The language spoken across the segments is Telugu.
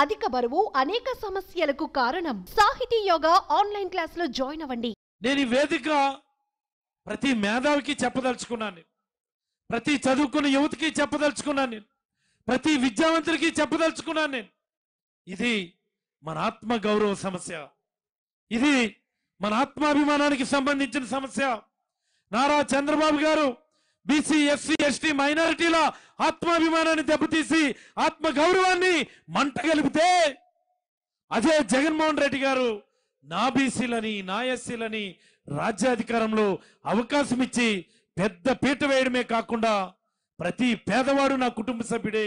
అధిక బరువు అనేక సమస్యలకు కారణం. సాహితీ యోగా ఆన్లైన్ క్లాసులో జాయిన్ అవ్వండి. నేను ఈ వేదిక ప్రతి మేధావికి చెప్పదలుచుకున్నాను నేను. ప్రతి చదువుకున్న యువతికి చెప్పదలుచుకున్నాను నేను. ప్రతి విద్యావంతుడికి చెప్పదలుచుకున్నాను నేను. ఇది మన ఆత్మ గౌరవ సమస్య. ఇది మన ఆత్మాభిమానానికి సంబంధించిన సమస్య. నారా చంద్రబాబు గారు బీసీ ఎస్సీ ఎస్టీ మైనారిటీల ఆత్మాభిమానాన్ని దెబ్బతీసి ఆత్మ గౌరవాన్ని మంట కలిపితే అదే జగన్మోహన్ రెడ్డి గారు నా బీసీలని నా ఎస్సీలని రాజ్యాధికారంలో అవకాశం ఇచ్చి పెద్ద పీట వేయడమే కాకుండా ప్రతి పేదవాడు నా కుటుంబ సభ్యుడే.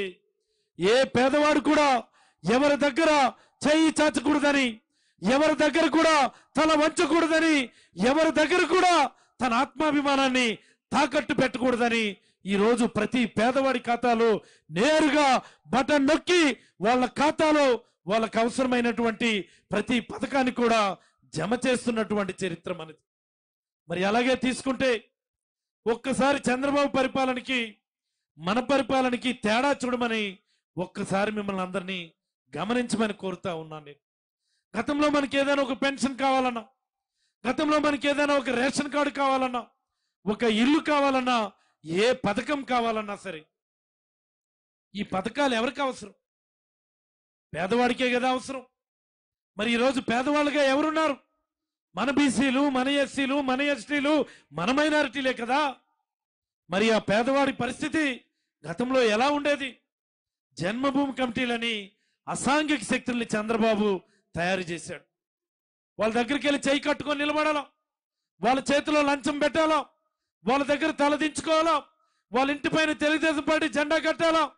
ఏ పేదవాడు కూడా ఎవరి దగ్గర చెయ్యి చాచకూడదని ఎవరి దగ్గర కూడా తల వంచకూడదని ఎవరి దగ్గర కూడా తన ఆత్మాభిమానాన్ని తాకట్టు పెట్టకూడదని ఈరోజు ప్రతి పేదవాడి ఖాతాలో నేరుగా బటన్ నొక్కి వాళ్ళ ఖాతాలో వాళ్ళకు అవసరమైనటువంటి ప్రతి పథకాన్ని కూడా జమ చేస్తున్నటువంటి చరిత్ర మనది. మరి అలాగే తీసుకుంటే ఒక్కసారి చంద్రబాబు పరిపాలనకి మన పరిపాలనకి తేడా చూడమని ఒక్కసారి మిమ్మల్ని అందరినీ గమనించమని కోరుతా ఉన్నాను నేను. గతంలో మనకి ఏదైనా ఒక పెన్షన్ కావాలన్నా గతంలో మనకి ఏదైనా ఒక రేషన్ కార్డు కావాలన్నా ఒక ఇల్లు కావాలన్నా ఏ పథకం కావాలన్నా సరే ఈ పథకాలు ఎవరికి అవసరం? పేదవాడికే కదా అవసరం. మరి ఈరోజు పేదవాళ్ళుగా ఎవరున్నారు? మన బీసీలు మన ఎస్సీలు మన ఎస్టీలు మన మైనారిటీలే కదా. మరి ఆ పేదవాడి పరిస్థితి గతంలో ఎలా ఉండేది? జన్మభూమి కమిటీలని అసాంఘిక శక్తుల్ని చంద్రబాబు తయారు చేశాడు. వాళ్ళ దగ్గరికి వెళ్ళి చేయి కట్టుకొని నిలబడాలా? వాళ్ళ చేతిలో లంచం పెట్టాలా? వాళ్ళ దగ్గర తలదించుకోవాలా వాళ్ళ ఇంటి పైన తెలుగుదేశం పార్టీ జెండా కట్టాలా?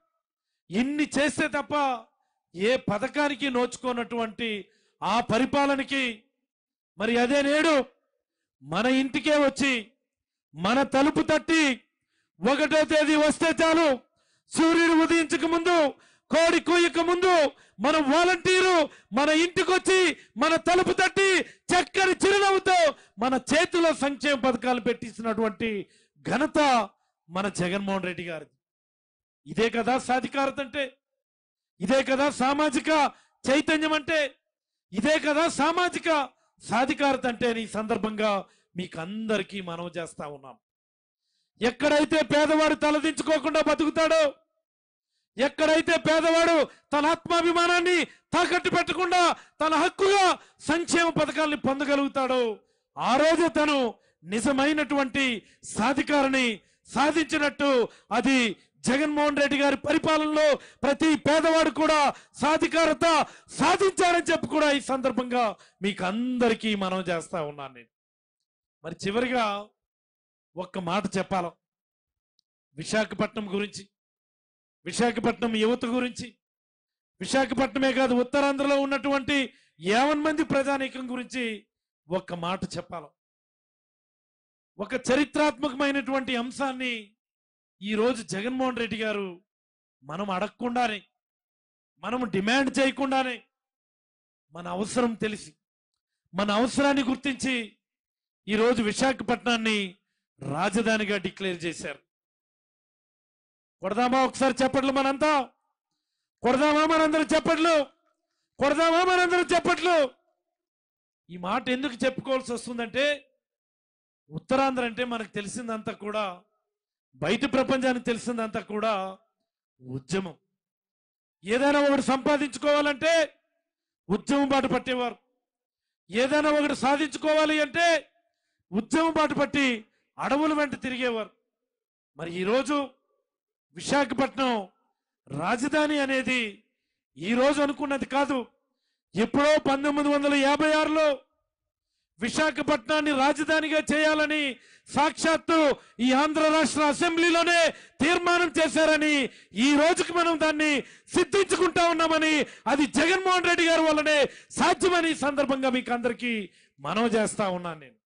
ఇన్ని చేస్తే తప్ప ఏ పథకానికి నోచుకోనటువంటి ఆ పరిపాలనకి మరి అదే నేడు మన ఇంటికే వచ్చి మన తలుపు తట్టి ఒకటో తేదీ వస్తే చాలు. సూర్యుడు ఉదయించక ముందు కోడి కూయక ముందు మన వాలంటీరు మన ఇంటికొచ్చి మన తలుపు తట్టి మన చేతిలో సంక్షేమ పథకాలు పెట్టిస్తున్నటువంటి ఘనత మన జగన్మోహన్ రెడ్డి గారిది. ఇదే కదా సాధికారత అంటే? ఇదే కదా సామాజిక చైతన్యం అంటే? ఇదే కదా సామాజిక సాధికారత అంటే? అని ఈ సందర్భంగా మీకు అందరికీ మనవి చేస్తా ఉన్నాం. ఎక్కడైతే పేదవాడు తలదించుకోకుండా బతుకుతాడో ఎక్కడైతే పేదవాడు తన ఆత్మాభిమానాన్ని తాకట్టు పెట్టకుండా తన హక్కుగా సంక్షేమ పథకాల్ని పొందగలుగుతాడో ఆ రోజు తను నిజమైనటువంటి సాధికారిని సాధించినట్టు అది జగన్మోహన్ రెడ్డి గారి పరిపాలనలో ప్రతి పేదవాడు కూడా సాధికారత సాధించారని చెప్పి కూడా ఈ సందర్భంగా మీకు అందరికీ మనం చేస్తా ఉన్నాను నేను. మరి చివరిగా ఒక్క మాట చెప్పాలి? విశాఖపట్నం గురించి విశాఖపట్నం యువత గురించి విశాఖపట్నమే కాదు ఉత్తరాంధ్రలో ఉన్నటువంటి యావన్ మంది ప్రజానీకం గురించి ఒక్క మాట చెప్పాలి. ఒక చరిత్రాత్మకమైనటువంటి అంశాన్ని ఈరోజు జగన్మోహన్ రెడ్డి గారు మనం అడగకుండానే మనం డిమాండ్ చేయకుండానే మన అవసరం తెలిసి మన అవసరాన్ని గుర్తించి ఈరోజు విశాఖపట్నాన్ని రాజధానిగా డిక్లేర్ చేశారు. కొడదామా ఒకసారి చెప్పట్లు మనంతా? కొడదామా మనందరూ చెప్పట్లు? కొడదామా మనందరూ చెప్పట్లు? ఈ మాట ఎందుకు చెప్పుకోవాల్సి వస్తుందంటే ఉత్తరాంధ్ర అంటే మనకు తెలిసిందంతా కూడా బయట ప్రపంచానికి తెలిసిందంతా కూడా ఉద్యమం. ఏదైనా ఒకటి సంపాదించుకోవాలంటే ఉద్యమం బాట పట్టేవారు. ఏదైనా ఒకటి సాధించుకోవాలి అంటే ఉద్యమం బాట పట్టి అడవుల వెంట తిరిగేవారు. మరి ఈరోజు విశాఖపట్నం రాజధాని అనేది ఈ రోజు అనుకున్నది కాదు. ఎప్పుడో పంతొమ్మిది వందల యాభై ఆరులో విశాఖపట్నాన్ని రాజధానిగా చేయాలని సాక్షాత్తు ఈ ఆంధ్ర రాష్ట్ర అసెంబ్లీలోనే తీర్మానం చేశారని ఈ రోజుకి మనం దాన్ని సిద్ధించుకుంటా ఉన్నామని అది జగన్మోహన్ రెడ్డి గారి వల్లనే సాధ్యమని ఈ సందర్భంగా మీకు అందరికీ మనం చేస్తా ఉన్నాను నేను.